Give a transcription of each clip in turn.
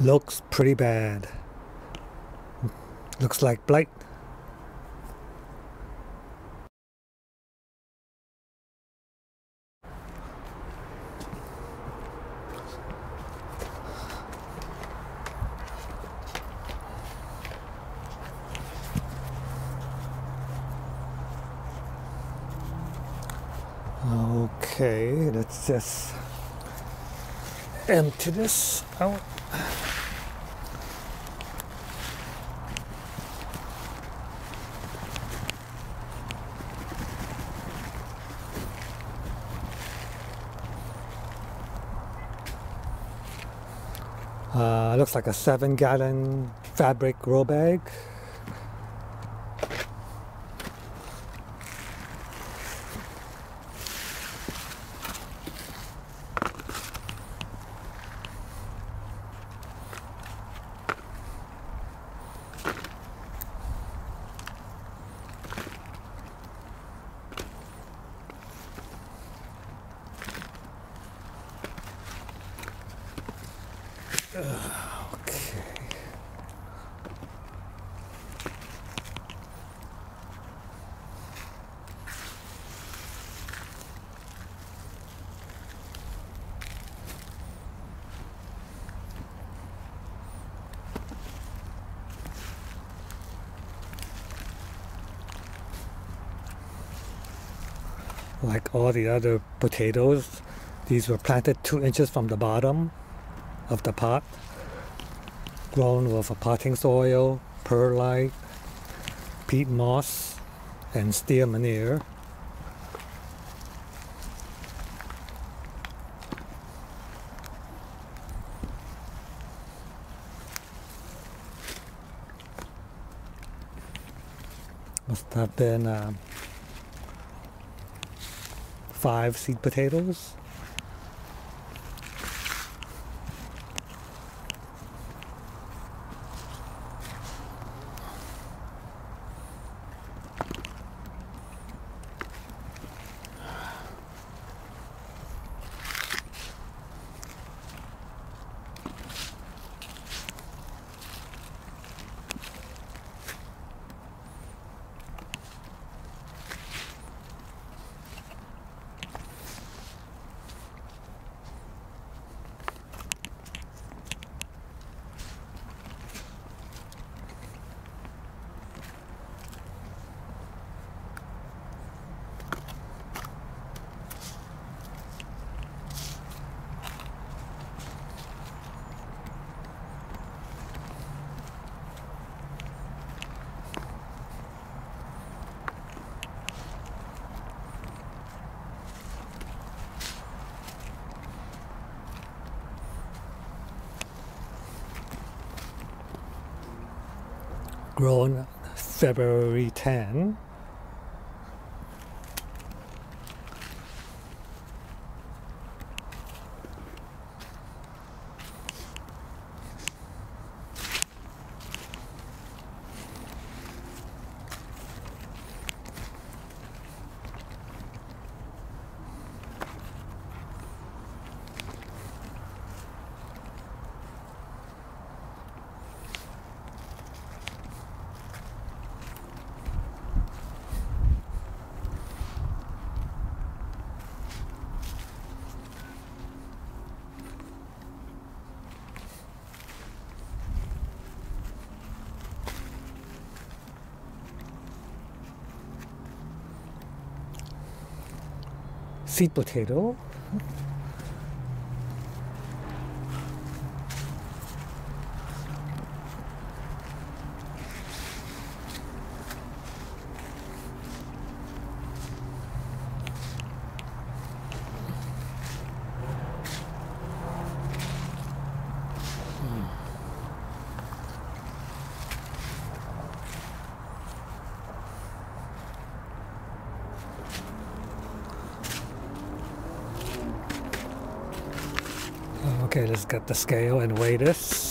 looks pretty bad. Looks like blight. Okay, let's just empty this out. Uh, looks like a seven gallon fabric grow bag. Like all the other potatoes, these were planted two inches from the bottom of the pot, grown with a potting soil, perlite, peat moss, and steer manure. Must have been uh, five seed potatoes. Grown February 10. Sweet potato. Okay, let's get the scale and weigh this.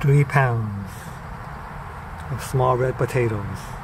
Three pounds of small red potatoes.